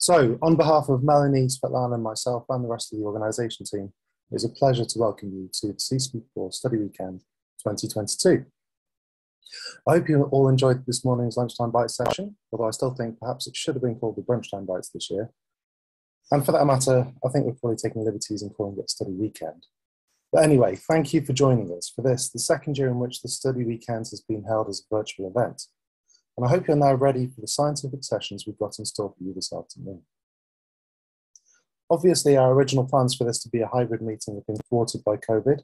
So, on behalf of Melanie, Svetlana, and myself, and the rest of the organisation team, it is a pleasure to welcome you to the CCP4 Study Weekend 2022. I hope you all enjoyed this morning's lunchtime bites session, although I still think perhaps it should have been called the brunchtime bites this year. And for that matter, I think we're probably taking liberties in calling it study weekend. But anyway, thank you for joining us for this, the second year in which the study weekend has been held as a virtual event and I hope you're now ready for the scientific sessions we've got in store for you this afternoon. Obviously, our original plans for this to be a hybrid meeting have been thwarted by COVID,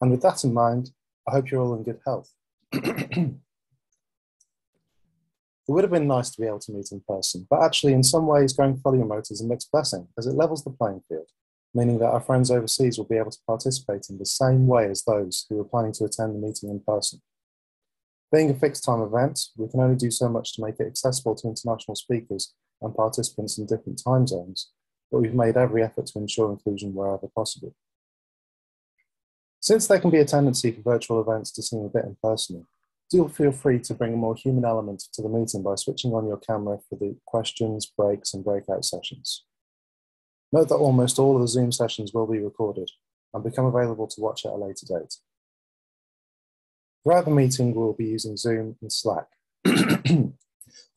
and with that in mind, I hope you're all in good health. it would have been nice to be able to meet in person, but actually, in some ways, going fully remote is a mixed blessing as it levels the playing field, meaning that our friends overseas will be able to participate in the same way as those who are planning to attend the meeting in person. Being a fixed time event, we can only do so much to make it accessible to international speakers and participants in different time zones, but we've made every effort to ensure inclusion wherever possible. Since there can be a tendency for virtual events to seem a bit impersonal, do feel free to bring a more human element to the meeting by switching on your camera for the questions, breaks, and breakout sessions. Note that almost all of the Zoom sessions will be recorded and become available to watch at a later date. Throughout the meeting, we'll be using Zoom and Slack. I'm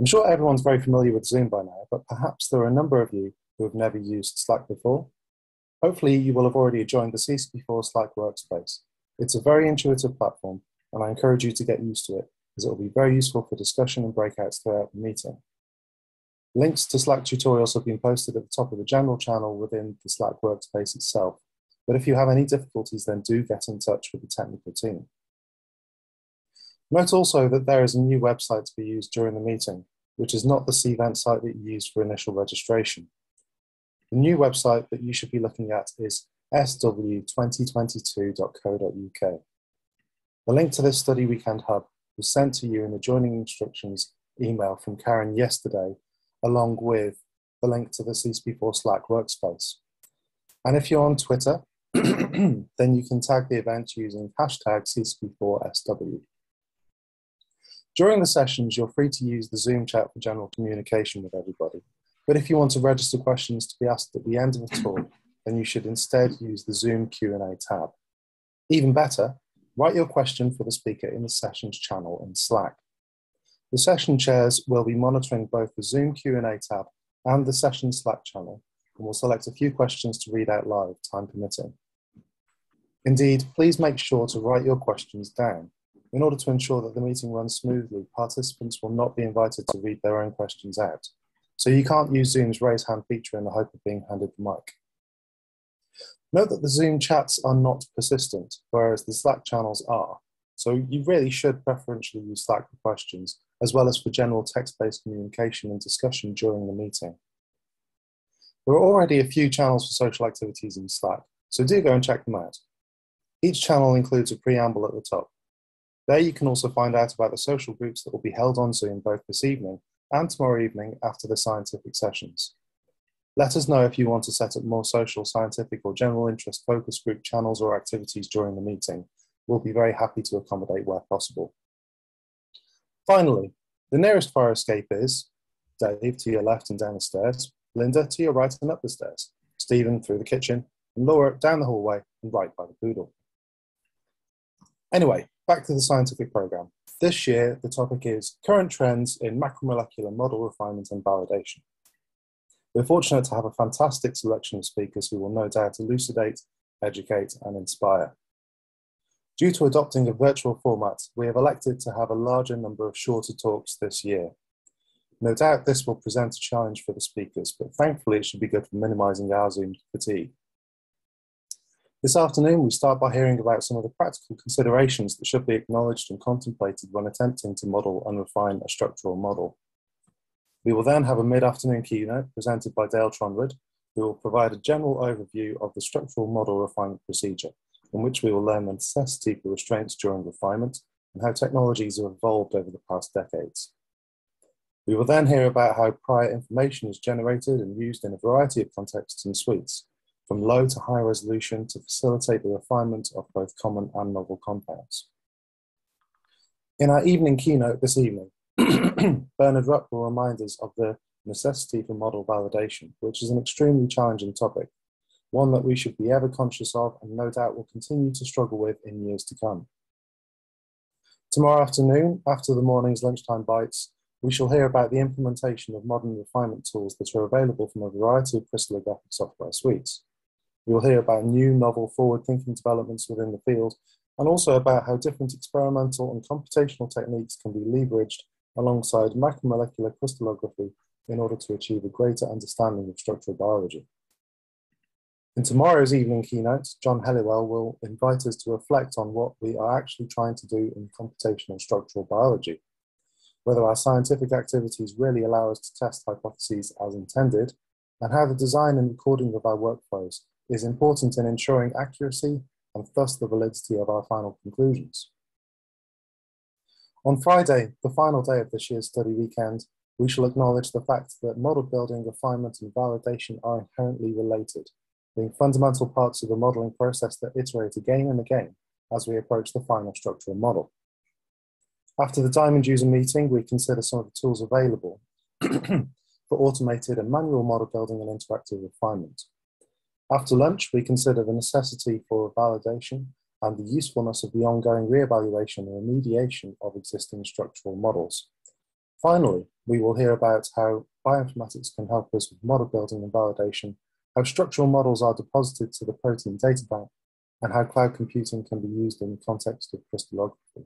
sure everyone's very familiar with Zoom by now, but perhaps there are a number of you who have never used Slack before. Hopefully, you will have already joined the CCP4 Slack workspace. It's a very intuitive platform, and I encourage you to get used to it, as it will be very useful for discussion and breakouts throughout the meeting. Links to Slack tutorials have been posted at the top of the general channel within the Slack workspace itself. But if you have any difficulties, then do get in touch with the technical team. Note also that there is a new website to be used during the meeting, which is not the CVent site that you used for initial registration. The new website that you should be looking at is sw2022.co.uk. The link to this Study Weekend Hub was sent to you in the joining instructions email from Karen yesterday, along with the link to the CCP4 Slack workspace. And if you're on Twitter, then you can tag the event using hashtag CCP4SW. During the sessions, you're free to use the Zoom chat for general communication with everybody. But if you want to register questions to be asked at the end of the talk, then you should instead use the Zoom Q&A tab. Even better, write your question for the speaker in the sessions channel in Slack. The session chairs will be monitoring both the Zoom Q&A tab and the session Slack channel, and will select a few questions to read out live, time permitting. Indeed, please make sure to write your questions down. In order to ensure that the meeting runs smoothly, participants will not be invited to read their own questions out. So you can't use Zoom's raise hand feature in the hope of being handed the mic. Note that the Zoom chats are not persistent, whereas the Slack channels are. So you really should preferentially use Slack for questions, as well as for general text-based communication and discussion during the meeting. There are already a few channels for social activities in Slack, so do go and check them out. Each channel includes a preamble at the top, there you can also find out about the social groups that will be held on Zoom both this evening and tomorrow evening after the scientific sessions. Let us know if you want to set up more social, scientific or general interest focus group channels or activities during the meeting. We'll be very happy to accommodate where possible. Finally, the nearest fire escape is Dave to your left and down the stairs, Linda to your right and up the stairs, Stephen through the kitchen, and Laura down the hallway and right by the poodle. Anyway, back to the scientific program. This year, the topic is current trends in macromolecular model refinement and validation. We're fortunate to have a fantastic selection of speakers who will no doubt elucidate, educate, and inspire. Due to adopting a virtual format, we have elected to have a larger number of shorter talks this year. No doubt this will present a challenge for the speakers, but thankfully it should be good for minimizing our Zoom fatigue. This afternoon, we start by hearing about some of the practical considerations that should be acknowledged and contemplated when attempting to model and refine a structural model. We will then have a mid-afternoon keynote presented by Dale Tronrud, who will provide a general overview of the structural model refinement procedure, in which we will learn the necessity for restraints during refinement and how technologies have evolved over the past decades. We will then hear about how prior information is generated and used in a variety of contexts and suites, from low to high resolution to facilitate the refinement of both common and novel compounds. In our evening keynote this evening, Bernhard Rupp will remind us of the necessity for model validation, which is an extremely challenging topic, one that we should be ever conscious of and no doubt will continue to struggle with in years to come. Tomorrow afternoon, after the morning's lunchtime bites, we shall hear about the implementation of modern refinement tools that are available from a variety of crystallographic software suites. We will hear about new, novel, forward thinking developments within the field and also about how different experimental and computational techniques can be leveraged alongside macromolecular crystallography in order to achieve a greater understanding of structural biology. In tomorrow's evening keynote, John Helliwell will invite us to reflect on what we are actually trying to do in computational structural biology, whether our scientific activities really allow us to test hypotheses as intended, and how the design and recording of our workflows is important in ensuring accuracy and thus the validity of our final conclusions. On Friday, the final day of this year's study weekend, we shall acknowledge the fact that model building, refinement, and validation are inherently related being fundamental parts of the modeling process that iterate again and again as we approach the final structural model. After the Diamond user meeting, we consider some of the tools available for automated and manual model building and interactive refinement. After lunch, we consider the necessity for validation and the usefulness of the ongoing re-evaluation and remediation of existing structural models. Finally, we will hear about how bioinformatics can help us with model building and validation how structural models are deposited to the protein data bank, and how cloud computing can be used in the context of crystallography.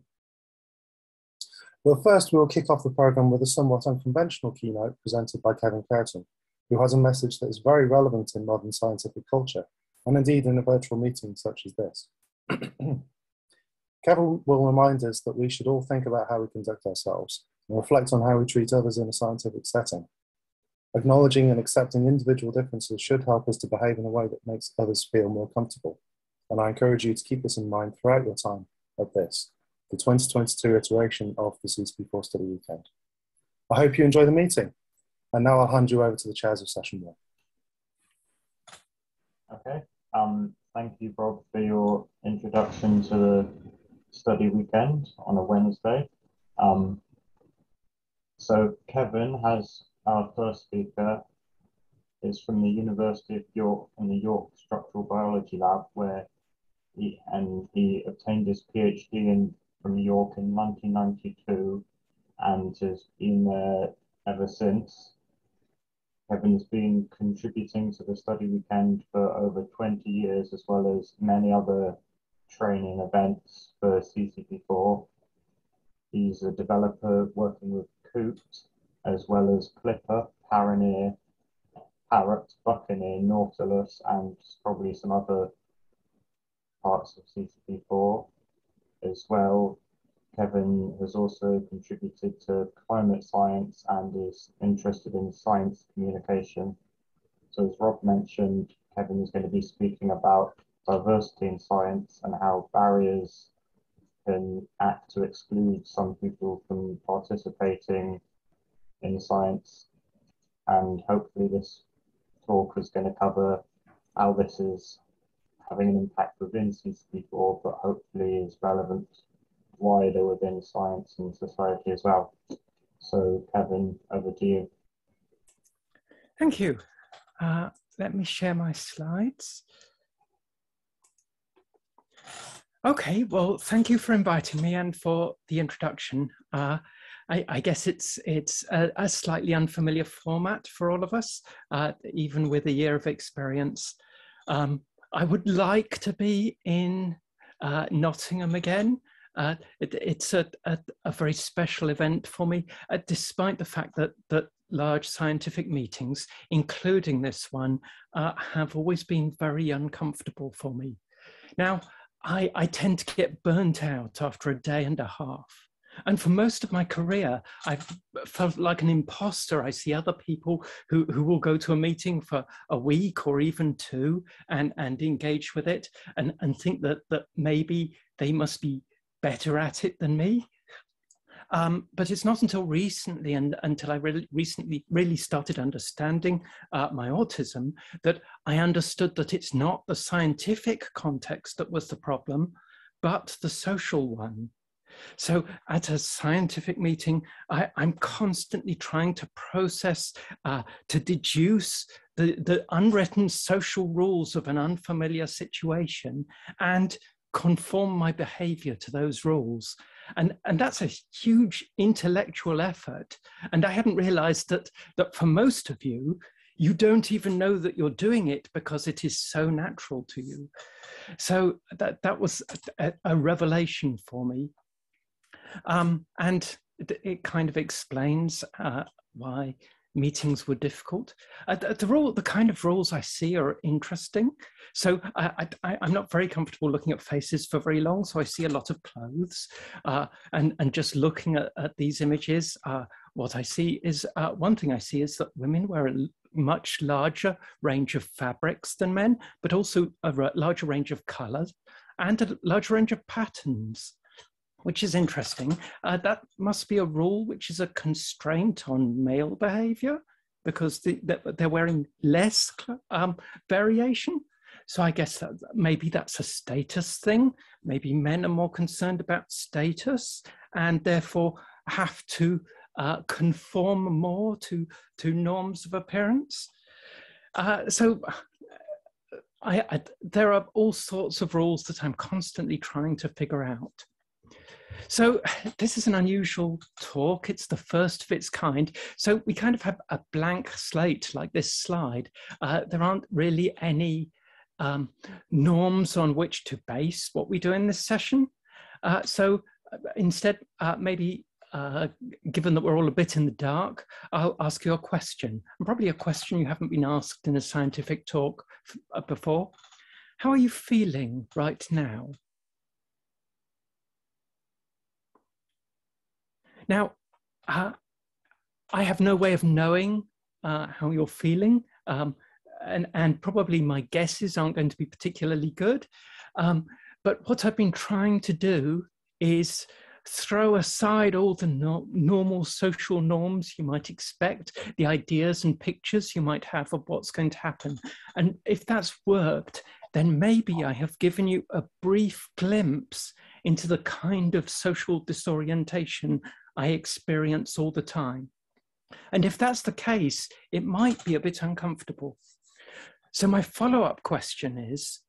Well, first, we will kick off the program with a somewhat unconventional keynote presented by Kevin Cowtan, who has a message that is very relevant in modern scientific culture, and indeed in a virtual meeting such as this. Kevin will remind us that we should all think about how we conduct ourselves and reflect on how we treat others in a scientific setting. Acknowledging and accepting individual differences should help us to behave in a way that makes others feel more comfortable. And I encourage you to keep this in mind throughout your time at this, the 2022 iteration of the CCP4 Study Weekend. I hope you enjoy the meeting. And now I'll hand you over to the chairs of session one. Okay. Um, thank you, Bob, for your introduction to the study weekend on a Wednesday. Um, so Kevin has our first speaker is from the University of York in the York Structural Biology Lab, where he and he obtained his PhD in from York in 1992 and has been there ever since. Kevin has been contributing to the study weekend for over 20 years, as well as many other training events for CCP4. He's a developer working with Coot as well as Clipper, Paraneer, Parrot, Buccaneer, Nautilus, and probably some other parts of CCP4 as well. Kevin has also contributed to climate science and is interested in science communication. So as Rob mentioned, Kevin is going to be speaking about diversity in science and how barriers can act to exclude some people from participating in science. And hopefully, this talk is going to cover how this is having an impact within CCP4, but hopefully is relevant wider within science and society as well. So, Kevin, over to you. Thank you. Uh, let me share my slides. Okay, well, thank you for inviting me and for the introduction. Uh, I, I guess it's it's a, a, slightly unfamiliar format for all of us, uh, even with a year of experience. Um, I would like to be in uh, Nottingham again. Uh, it, it's a, a, a, very special event for me, uh, despite the fact that that large scientific meetings, including this one, uh, have always been very uncomfortable for me. Now, I, I tend to get burnt out after a day and a half. And for most of my career, I've felt like an imposter. I see other people who, who will go to a meeting for a week or even two and, and engage with it and, and think that, that maybe they must be better at it than me. Um, but it's not until recently and until I really recently really started understanding uh, my autism that I understood that it's not the scientific context that was the problem, but the social one So at a scientific meeting, I, am constantly trying to process, uh, to deduce the, the unwritten social rules of an unfamiliar situation and conform my behavior to those rules. And, and that's a huge intellectual effort. And I hadn't realized that, that for most of you, you don't even know that you're doing it because it is so natural to you. So that, that was a, a revelation for me. Um, and it, kind of explains uh, why meetings were difficult. Uh, the, the, rule, the kind of rules I see are interesting. So I, am not very comfortable looking at faces for very long, so I see a lot of clothes. Uh, and, and just looking at, at these images, uh, what I see is, uh, one thing I see is that women wear a much larger range of fabrics than men, but also a larger range of colors and a larger range of patterns which is interesting. Uh, that must be a rule which is a constraint on male behavior because the, they're wearing less um, variation. So I guess that maybe that's a status thing. Maybe men are more concerned about status and therefore have to uh, conform more to, to norms of appearance. Uh, so I, I, there are all sorts of rules that I'm constantly trying to figure out. So this is an unusual talk. It's the first of its kind. So we kind of have a blank slate like this slide. Uh, there aren't really any um, norms on which to base what we do in this session. Uh, so uh, instead, uh, maybe uh, given that we're all a bit in the dark, I'll ask you a question, and probably a question you haven't been asked in a scientific talk uh, before. How are you feeling right now? Now, uh, I have no way of knowing uh, how you're feeling, um, and, and probably my guesses aren't going to be particularly good. Um, but what I've been trying to do is throw aside all the no normal social norms you might expect, the ideas and pictures you might have of what's going to happen. And if that's worked, then maybe I have given you a brief glimpse into the kind of social disorientation I experience all the time. And if that's the case, it might be a bit uncomfortable. So, my follow up question is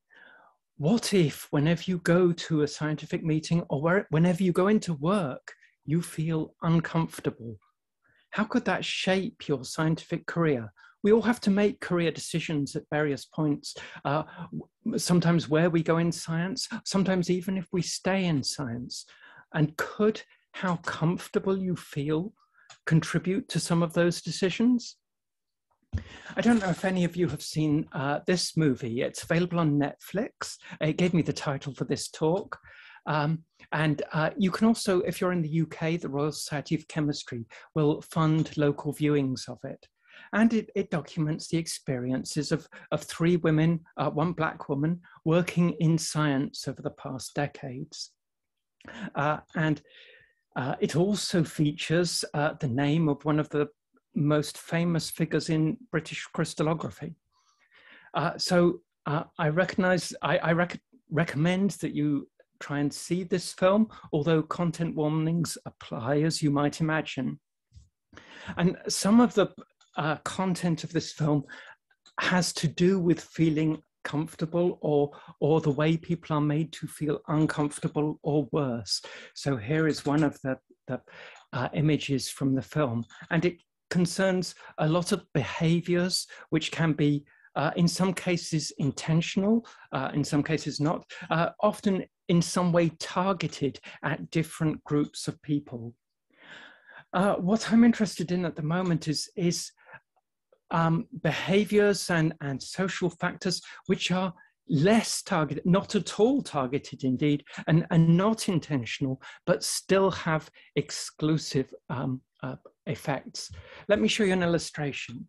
what if, whenever you go to a scientific meeting or where, whenever you go into work, you feel uncomfortable? How could that shape your scientific career? We all have to make career decisions at various points, uh, sometimes where we go in science, sometimes even if we stay in science. And could how comfortable you feel contribute to some of those decisions? I don't know if any of you have seen uh, this movie. It's available on Netflix. It gave me the title for this talk. Um, and uh, you can also, if you're in the UK, the Royal Society of Chemistry will fund local viewings of it. And it, it documents the experiences of, of three women, uh, one black woman, working in science over the past decades. Uh, and uh, it also features uh, the name of one of the most famous figures in British crystallography. Uh, so uh, I recognize, I, I rec recommend that you try and see this film, although content warnings apply as you might imagine. And some of the uh, content of this film has to do with feeling comfortable or or the way people are made to feel uncomfortable or worse. So here is one of the, the uh, images from the film and it concerns a lot of behaviors which can be uh, in some cases intentional uh, in some cases not uh, often in some way targeted at different groups of people. Uh, what i'm interested in at the moment is is um, behaviors and, and social factors which are less targeted, not at all targeted indeed, and, and not intentional, but still have exclusive um, uh, effects. Let me show you an illustration.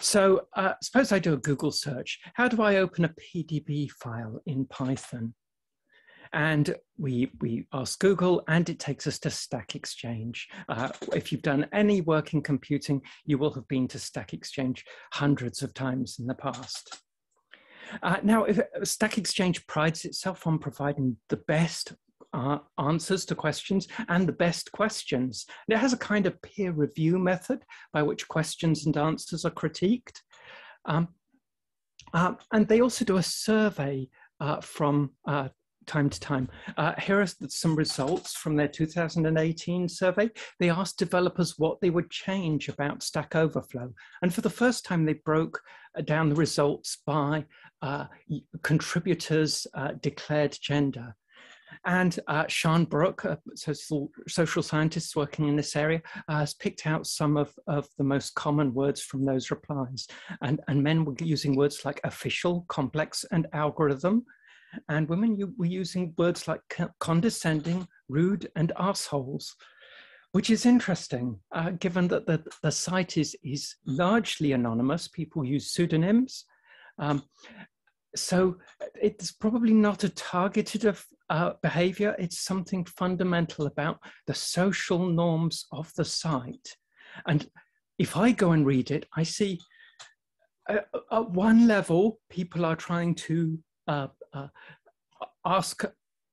So uh, suppose I do a Google search. How do I open a PDB file in Python? And we we ask Google, and it takes us to Stack Exchange. Uh, if you've done any work in computing, you will have been to Stack Exchange hundreds of times in the past. Uh, now, if Stack Exchange prides itself on providing the best uh, answers to questions and the best questions. And it has a kind of peer review method by which questions and answers are critiqued. Um, uh, and they also do a survey uh, from uh, time to time. Uh, here are some results from their 2018 survey. They asked developers what they would change about Stack Overflow. And for the first time, they broke uh, down the results by uh, contributors' uh, declared gender. And uh, Sian Brook, a social, social scientist working in this area, uh, has picked out some of, of the most common words from those replies. And, and men were using words like official, complex, and algorithm. And women you, were using words like condescending, rude, and assholes, which is interesting, uh, given that the, the site is, is largely anonymous. People use pseudonyms. Um, so it's probably not a targeted of, uh, behavior. It's something fundamental about the social norms of the site. And if I go and read it, I see uh, at one level, people are trying to uh, uh, ask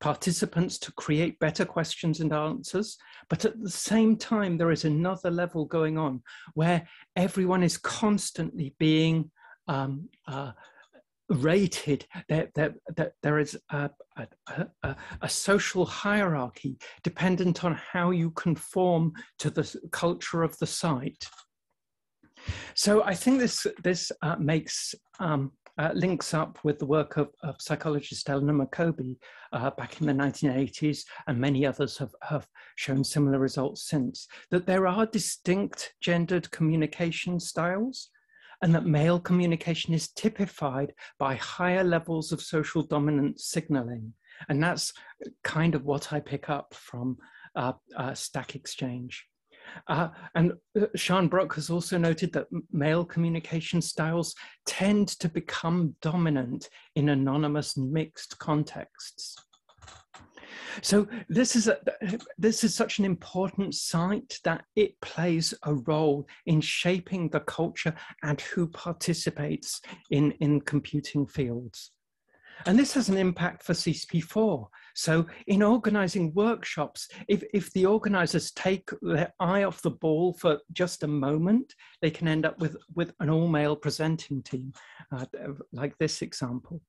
participants to create better questions and answers. But at the same time, there is another level going on where everyone is constantly being um, uh, rated. That there, is a, a, a, a, social hierarchy dependent on how you conform to the culture of the site. So I think this, this uh, makes um, uh, links up with the work of, of psychologist Eleanor Maccoby uh, back in the 1980s, and many others have, have shown similar results since, that there are distinct gendered communication styles and that male communication is typified by higher levels of social dominance signaling. And that's kind of what I pick up from uh, uh, Stack Exchange. Uh, and Sian Brook has also noted that male communication styles tend to become dominant in anonymous mixed contexts. So this is a, this is such an important site that it plays a role in shaping the culture and who participates in, in computing fields. And this has an impact for CCP4. So in organizing workshops, if, if the organizers take their eye off the ball for just a moment, they can end up with, with an all male presenting team, uh, like this example.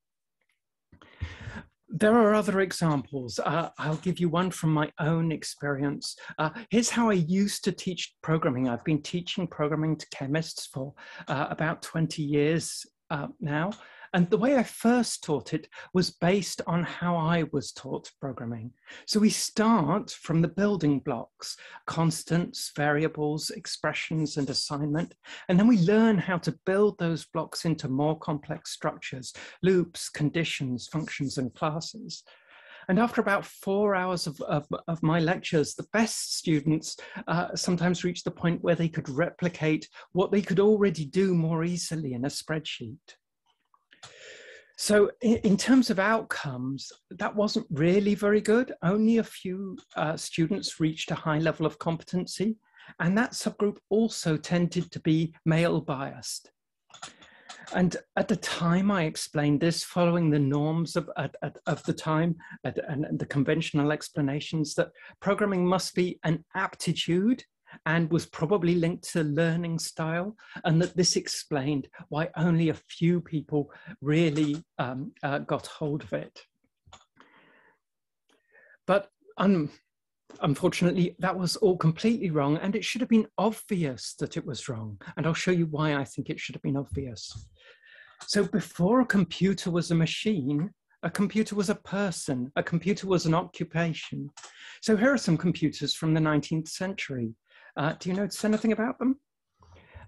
There are other examples. Uh, I'll give you one from my own experience. Uh, here's how I used to teach programming. I've been teaching programming to chemists for uh, about 20 years uh, now. And the way I first taught it was based on how I was taught programming. So we start from the building blocks, constants, variables, expressions, and assignment. And then we learn how to build those blocks into more complex structures, loops, conditions, functions, and classes. And after about four hours of, of, of my lectures, the best students uh, sometimes reach the point where they could replicate what they could already do more easily in a spreadsheet. So, in, terms of outcomes, that wasn't really very good. Only a few uh, students reached a high level of competency, and that subgroup also tended to be male biased. And at the time, I explained this following the norms of, at, at, of the time and, and the conventional explanations that programming must be an aptitude and was probably linked to learning style, and that this explained why only a few people really um, uh, got hold of it. But um, unfortunately, that was all completely wrong, and it should have been obvious that it was wrong. And I'll show you why I think it should have been obvious. So before a computer was a machine, a computer was a person, a computer was an occupation. So here are some computers from the 19th century. Uh, do you notice anything about them?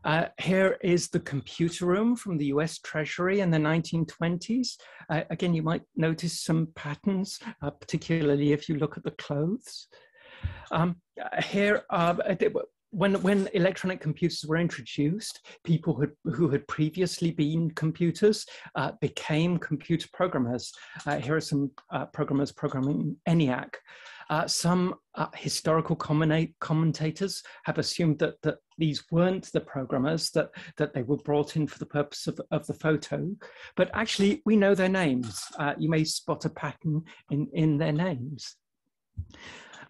Uh, here is the computer room from the US Treasury in the 1920s. Uh, again, you might notice some patterns, uh, particularly if you look at the clothes. Um, here, when, when electronic computers were introduced, people who, who had previously been computers uh, became computer programmers. Uh, here are some uh, programmers programming ENIAC. Uh, some uh, historical commentators have assumed that, that these weren't the programmers, that, that they were brought in for the purpose of, of the photo, but actually we know their names. Uh, you may spot a pattern in, in their names.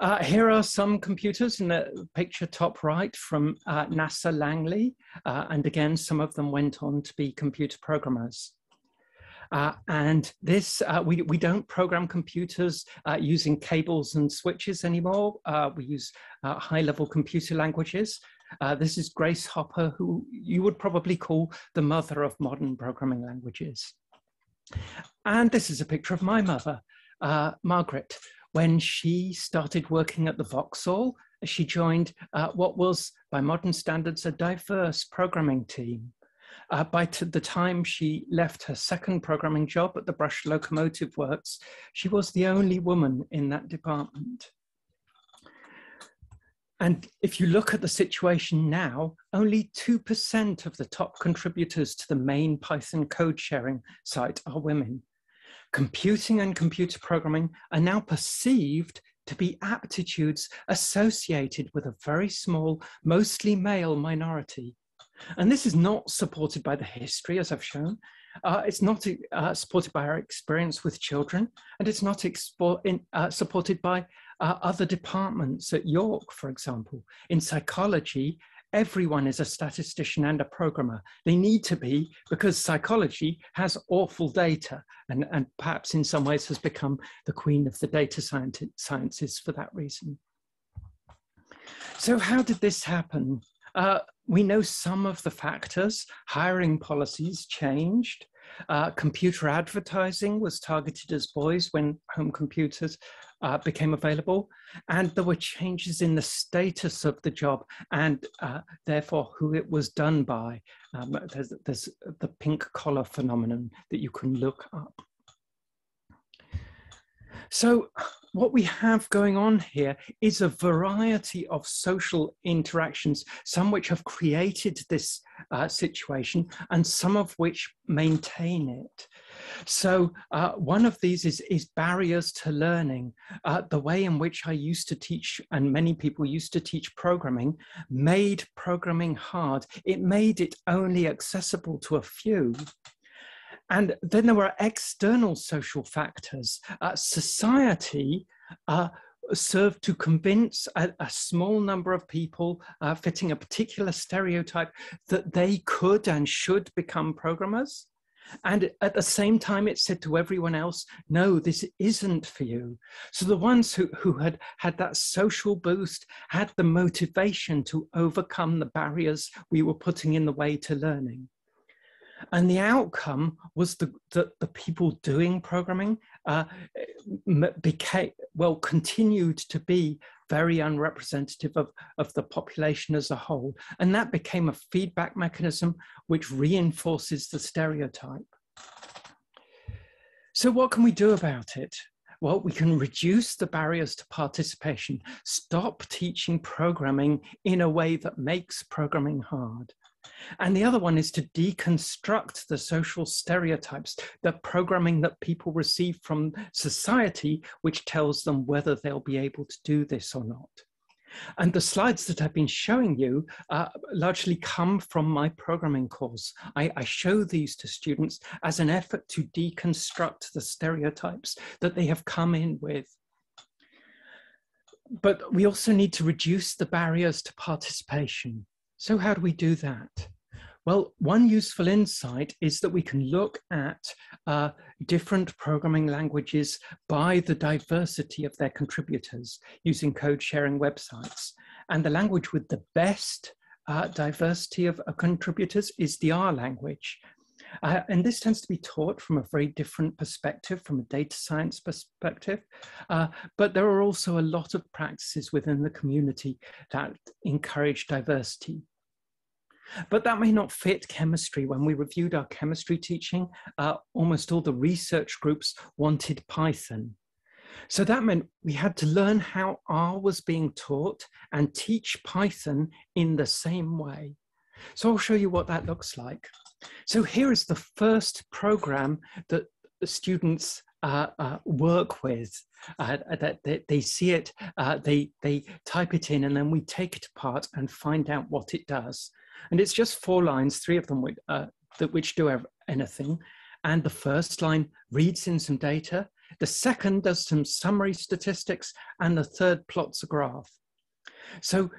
Uh, here are some computers in the picture top right from uh, NASA Langley, uh, and again, some of them went on to be computer programmers. Uh, and this, uh, we, we don't program computers uh, using cables and switches anymore. we use high-level computer languages. this is Grace Hopper, who you would probably call the mother of modern programming languages. And this is a picture of my mother, Margaret, when she started working at the Vauxhall, she joined uh, what was, by modern standards, a diverse programming team. Uh, by the time she left her second programming job at the Brush Locomotive Works, she was the only woman in that department. And if you look at the situation now, only 2% of the top contributors to the main Python code sharing site are women computing and computer programming are now perceived to be aptitudes associated with a very small, mostly male minority. And this is not supported by the history, as I've shown. Uh, it's not uh, supported by our experience with children, and it's not in, uh, supported by uh, other departments at York, for example. In psychology, everyone is a statistician and a programmer. They need to be because psychology has awful data and, and perhaps in some ways has become the queen of the data sciences for that reason. So how did this happen? Uh, we know some of the factors. Hiring policies changed. Uh, computer advertising was targeted as boys when home computers uh, became available. And there were changes in the status of the job and uh, therefore who it was done by. Um, there's, there's the pink collar phenomenon that you can look up. So what we have going on here is a variety of social interactions, some which have created this uh, situation and some of which maintain it. So uh, one of these is, is barriers to learning. Uh, the way in which I used to teach, and many people used to teach programming, made programming hard. It made it only accessible to a few. And then there were external social factors. Uh, society uh, served to convince a, a, small number of people uh, fitting a particular stereotype that they could and should become programmers. And at the same time, it said to everyone else, no, this isn't for you. So the ones who, who had had that social boost had the motivation to overcome the barriers we were putting in the way to learning. And the outcome was the, the, the people doing programming uh, became, well, continued to be very unrepresentative of, of the population as a whole. And that became a feedback mechanism which reinforces the stereotype. So what can we do about it? Well, we can reduce the barriers to participation, stop teaching programming in a way that makes programming hard. And the other one is to deconstruct the social stereotypes, the programming that people receive from society, which tells them whether they'll be able to do this or not. And the slides that I've been showing you uh, largely come from my programming course. I, I, show these to students as an effort to deconstruct the stereotypes that they have come in with. But we also need to reduce the barriers to participation. So how do we do that? Well, one useful insight is that we can look at uh, different programming languages by the diversity of their contributors using code sharing websites. And the language with the best uh, diversity of uh, contributors is the R language. Uh, and this tends to be taught from a very different perspective, from a data science perspective. Uh, but there are also a lot of practices within the community that encourage diversity. But that may not fit chemistry. When we reviewed our chemistry teaching, uh, almost all the research groups wanted Python. So that meant we had to learn how R was being taught and teach Python in the same way. So I'll show you what that looks like. So here is the first program that the students uh, uh, work with. Uh, that, that, they see it, uh, they they type it in, and then we take it apart and find out what it does. And it's just four lines, three of them which, uh, that which do anything. And the first line reads in some data, The second does some summary statistics, and the third plots a graph. So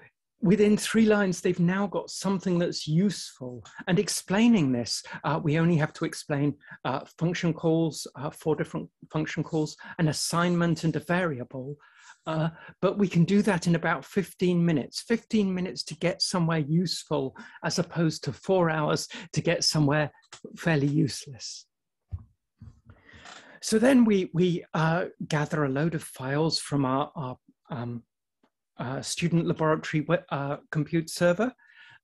within three lines, they've now got something that's useful. And explaining this, uh, we only have to explain uh, function calls, uh, four different function calls, an assignment and a variable. Uh, but we can do that in about 15 minutes, 15 minutes to get somewhere useful as opposed to four hours to get somewhere fairly useless. So then we, we uh, gather a load of files from our, our um, uh, student laboratory uh, compute server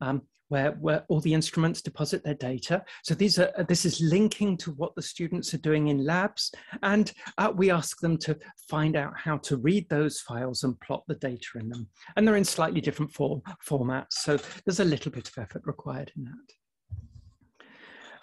um, where, where all the instruments deposit their data. So these are, this is linking to what the students are doing in labs. And uh, we ask them to find out how to read those files and plot the data in them. And they're in slightly different form, formats. So there's a little bit of effort required in that.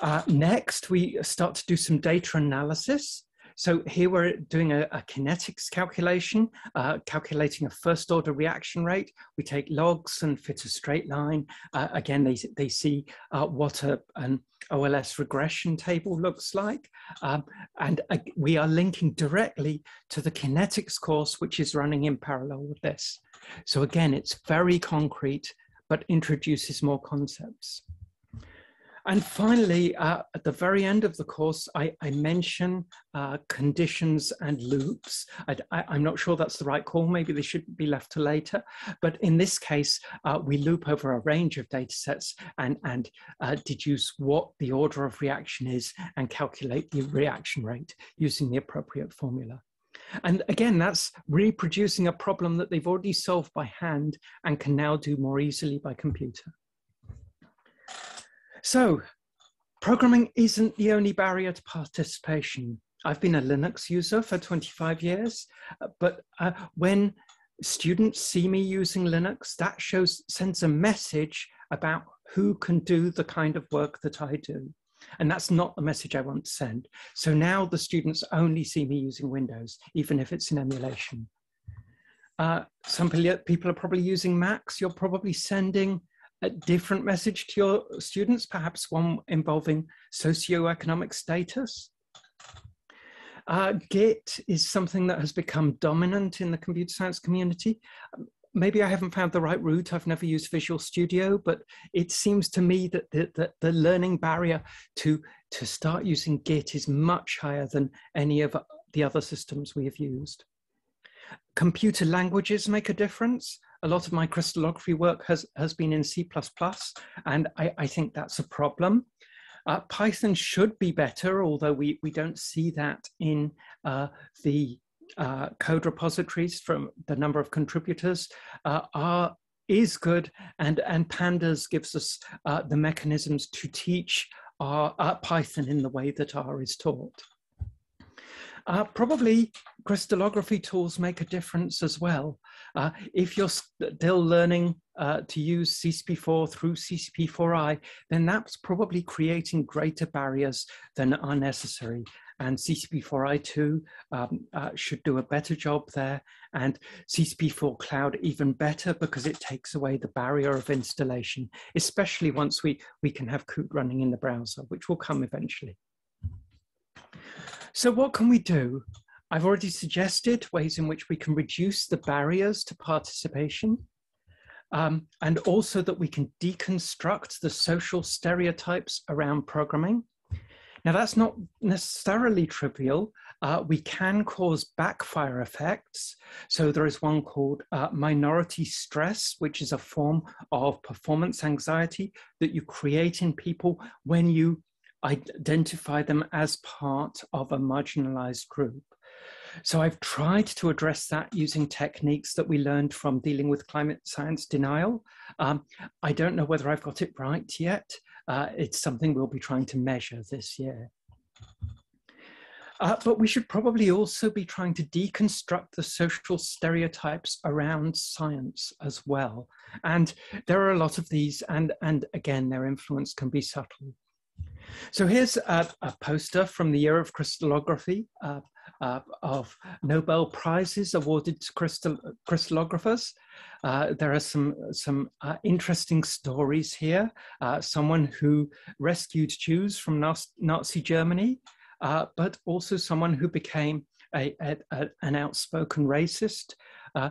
Uh, next, we start to do some data analysis. So here we're doing a, a kinetics calculation, uh, calculating a first order reaction rate. We take logs and fit a straight line. Uh, again, they, they see uh, what a, an OLS regression table looks like. Um, and uh, we are linking directly to the kinetics course, which is running in parallel with this. So again, it's very concrete, but introduces more concepts. And finally, uh, at the very end of the course, I, I mention uh, conditions and loops. I, am not sure that's the right call. Maybe they should be left to later. But in this case, uh, we loop over a range of data sets and, and uh, deduce what the order of reaction is and calculate the reaction rate using the appropriate formula. And again, that's reproducing a problem that they've already solved by hand and can now do more easily by computer. So, programming isn't the only barrier to participation. I've been a Linux user for 25 years, uh, but uh, when students see me using Linux, that shows sends a message about who can do the kind of work that I do. And that's not the message I want to send. So now the students only see me using Windows, even if it's in emulation. Uh, some people are probably using Macs. You're probably sending a different message to your students, perhaps one involving socioeconomic status? Uh, Git is something that has become dominant in the computer science community. Maybe I haven't found the right route. I've never used Visual Studio, but it seems to me that the, the, the learning barrier to, to start using Git is much higher than any of the other systems we have used. Computer languages make a difference a lot of my crystallography work has, has been in C++, and I, I think that's a problem. Uh, Python should be better, although we, we don't see that in uh, the uh, code repositories from the number of contributors. Uh, R is good, and, and Pandas gives us uh, the mechanisms to teach our, uh, Python in the way that R is taught. Probably crystallography tools make a difference as well. Uh, if you're still learning uh, to use CCP4 through CCP4i, then that's probably creating greater barriers than are necessary. And CCP4i2 um, uh, should do a better job there, and CCP4 Cloud even better because it takes away the barrier of installation, especially once we, we can have Qt running in the browser, which will come eventually. So what can we do? I've already suggested ways in which we can reduce the barriers to participation um, and also that we can deconstruct the social stereotypes around programming. Now that's not necessarily trivial. Uh, we can cause backfire effects. So there is one called uh, minority stress, which is a form of performance anxiety that you create in people when you identify them as part of a marginalized group. So I've tried to address that using techniques that we learned from dealing with climate science denial. Um, I don't know whether I've got it right yet. Uh, it's something we'll be trying to measure this year. Uh, but we should probably also be trying to deconstruct the social stereotypes around science as well. And there are a lot of these, and, and again, their influence can be subtle. So here's a, a, poster from the year of crystallography uh, uh, of Nobel Prizes awarded to crystal, crystallographers. Uh, there are some, some uh, interesting stories here. Uh, someone who rescued Jews from Nazi Germany, uh, but also someone who became a, a, a an outspoken racist. Uh,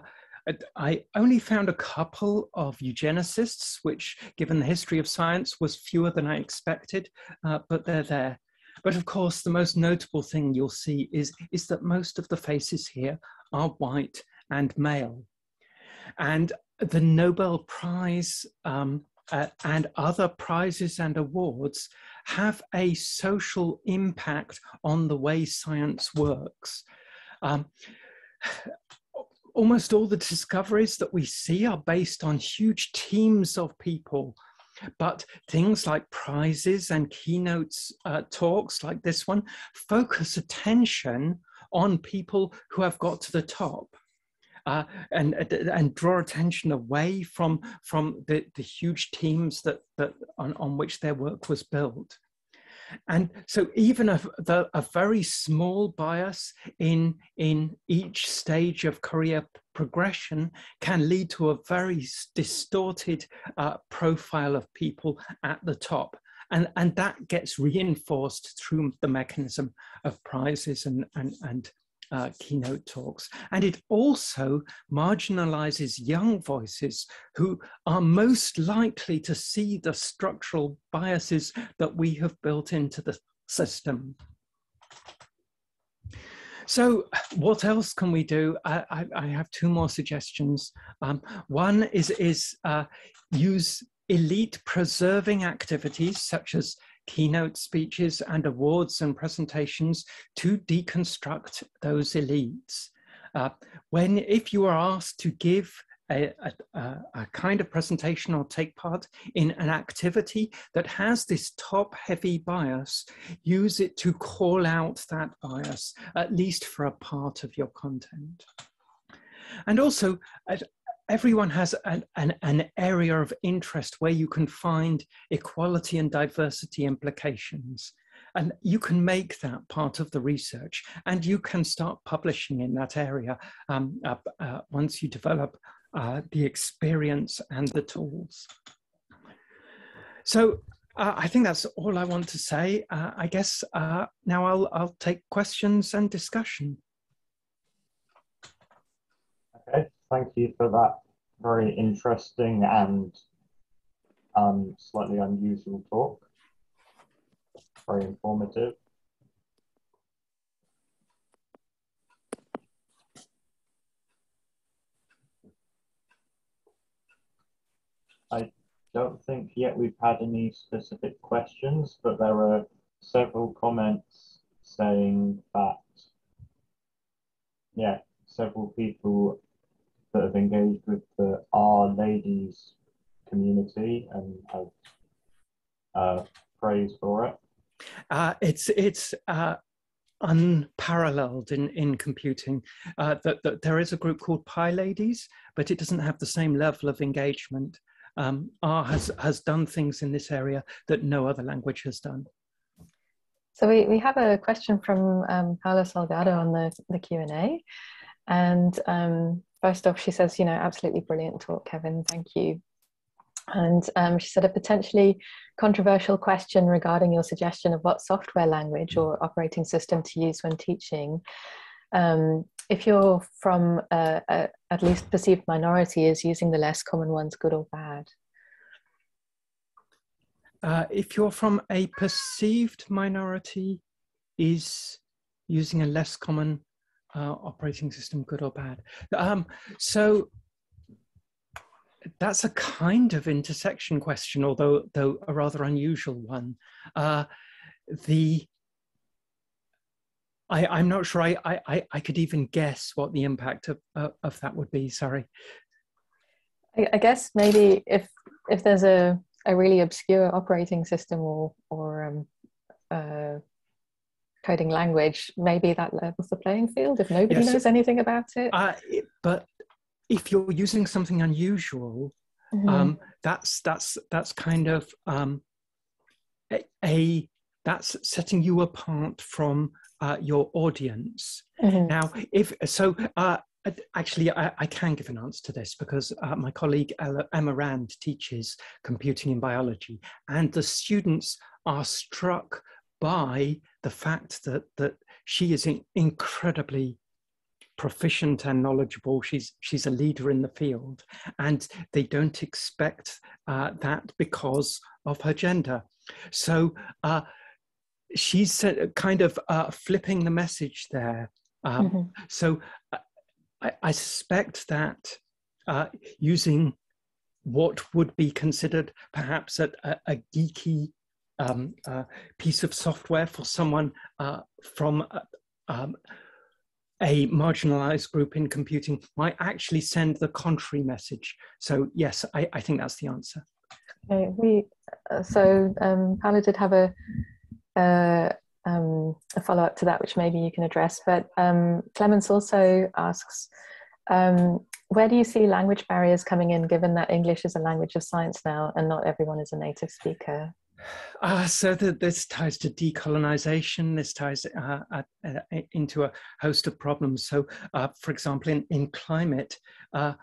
I only found a couple of eugenicists, which, given the history of science, was fewer than I expected, but they're there. But of course, the most notable thing you'll see is, is that most of the faces here are white and male. And the Nobel Prize um, uh, and other prizes and awards have a social impact on the way science works. Um, almost all the discoveries that we see are based on huge teams of people. But things like prizes and keynotes uh, talks like this one focus attention on people who have got to the top. Uh, and and draw attention away from from the, the huge teams that that on, on which their work was built. And so even a, the, a very small bias in, in each stage of career progression can lead to a very distorted uh, profile of people at the top. And, and that gets reinforced through the mechanism of prizes and, and, and uh, keynote talks. And it also marginalizes young voices who are most likely to see the structural biases that we have built into the system. So what else can we do? I, I, I have two more suggestions. Um, one is, is uh, use elite preserving activities such as keynote speeches and awards and presentations to deconstruct those elites. Uh, when, if you are asked to give a, a, a, kind of presentation or take part in an activity that has this top heavy bias, use it to call out that bias, at least for a part of your content. And also, everyone has an, an, an, area of interest where you can find equality and diversity implications. And you can make that part of the research and you can start publishing in that area um, uh, uh, once you develop uh, the experience and the tools. So uh, I think that's all I want to say. Uh, I guess uh, now I'll, I'll take questions and discussion. Okay, thank you for that very interesting and um, slightly unusual talk. Very informative. I don't think yet we've had any specific questions, but there are several comments saying that, yeah, several people that have engaged with the R-Ladies community and have uh, praise for it? Uh, it's it's uh, unparalleled in in computing. Uh, that, that there is a group called PyLadies, but it doesn't have the same level of engagement. Um, R has has done things in this area that no other language has done. So we, we have a question from um, Paula Salgado on the, the Q&A. And um, first off, she says, you know, absolutely brilliant talk, Kevin. Thank you. And um, she said a potentially controversial question regarding your suggestion of what software language or operating system to use when teaching. Um, if you're from a, a, at least perceived minority, is using the less common ones good or bad? Uh, if you're from a perceived minority, is using a less common uh, operating system good or bad? Um, so that's a kind of intersection question, although though a rather unusual one. Uh, the I, am not sure I, I, I could even guess what the impact of, uh, of that would be. Sorry. I, I guess maybe if if there's a, a really obscure operating system or or um, uh, coding language, maybe that levels the playing field if nobody yes. knows anything about it. Uh, but if you're using something unusual, mm-hmm. um, that's that's that's kind of um, a, a, that's setting you apart from uh, your audience. Mm-hmm. Now, if so, uh, actually, I, I, can give an answer to this because uh, my colleague Ella, Emma Rand teaches computing in biology, and the students are struck by the fact that that she is in, incredibly proficient and knowledgeable. She's she's a leader in the field, and they don't expect uh, that because of her gender. So uh, she's uh, kind of uh, flipping the message there. Um, mm-hmm. So uh, I, I, suspect that uh, using what would be considered perhaps a, a, a geeky um, piece of software for someone from um, a marginalized group in computing might actually send the contrary message. So yes, I, I think that's the answer. Okay, we uh, so um, Paula did have a uh, um, a follow up to that, which maybe you can address. But um, also asks, um, where do you see language barriers coming in, given that English is a language of science now, and not everyone is a native speaker? Uh, so the, this ties to decolonization. This ties uh, uh, into a host of problems. So, uh, for example, in, in climate, uh,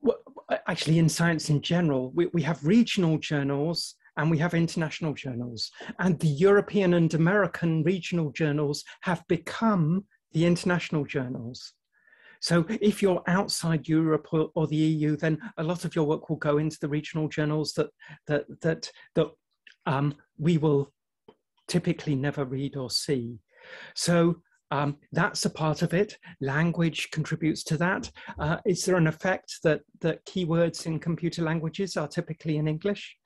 well, actually in science in general, we, we have regional journals and we have international journals. And the European and American regional journals have become the international journals. So if you're outside Europe or, or, the EU, then a lot of your work will go into the regional journals that that that that um, we will typically never read or see. So um, that's a part of it. Language contributes to that. Uh, is there an effect that that keywords in computer languages are typically in English?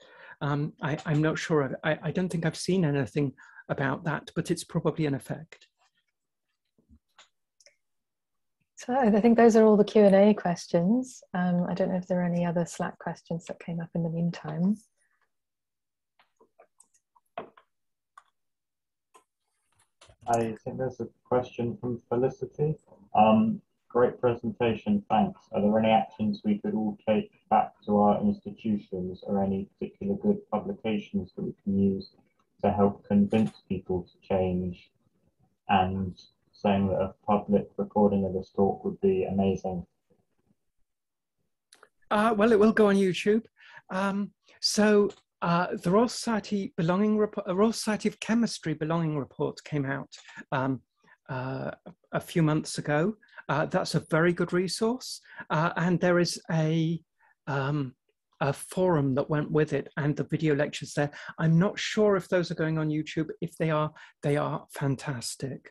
Um, I, am not sure. I, I don't think I've seen anything about that, but it's probably an effect. So I think those are all the Q&A questions. Um, I don't know if there are any other Slack questions that came up in the meantime. I think there's a question from Felicity. Um, great presentation, thanks. Are there any actions we could all take back to our institutions or any particular good publications that we can use to help convince people to change and saying that a public this talk would be amazing? Uh, well, it will go on YouTube. Um, so uh, the Royal Society belonging report, Royal Society of Chemistry belonging report came out um, uh, a few months ago. Uh, that's a very good resource, uh, and there is a um, a forum that went with it and the video lectures there. I'm not sure if those are going on YouTube. If they are, they are fantastic.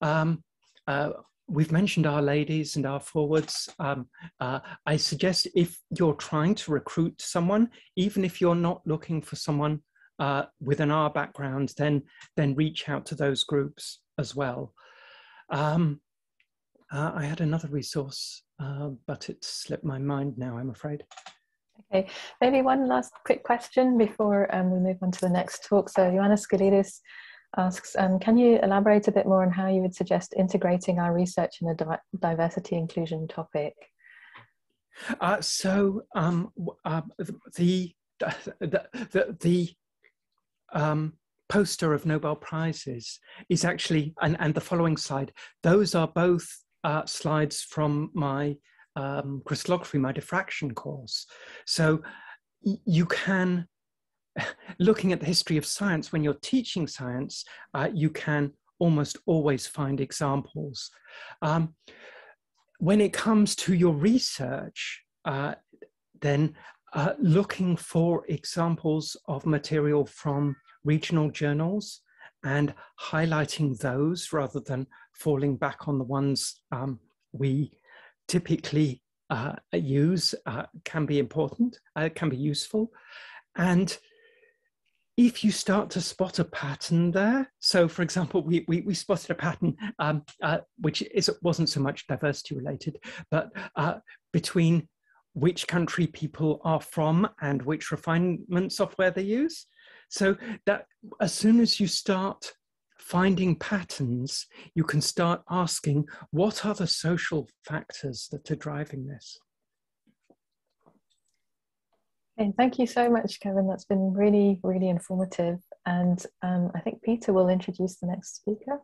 Um, uh, we've mentioned R-Ladies and R Forwards. Um, uh, I suggest if you're trying to recruit someone, even if you're not looking for someone uh, with an R background, then then reach out to those groups as well. Um, uh, I had another resource, uh, but it slipped my mind now. I'm afraid. Okay, maybe one last quick question before um, we move on to the next talk. So, Ioannis Skolidis asks, um, can you elaborate a bit more on how you would suggest integrating our research in a di diversity inclusion topic? Uh, so um, uh, the, the, the, the um, poster of Nobel Prizes is actually, and, and the following slide, those are both uh, slides from my um, crystallography, my diffraction course. So you can looking at the history of science, when you're teaching science, uh, you can almost always find examples. Um, when it comes to your research, uh, then uh, looking for examples of material from regional journals and highlighting those rather than falling back on the ones um, we typically uh, use uh, can be important, uh, can be useful. And if you start to spot a pattern there, so for example, we, we, we spotted a pattern um, uh, which is, wasn't so much diversity related, but uh, between which country people are from and which refinement software they use. So that as soon as you start finding patterns, you can start asking what are the social factors that are driving this? Okay, thank you so much, Kevin. That's been really, really informative. And um, I think Peter will introduce the next speaker.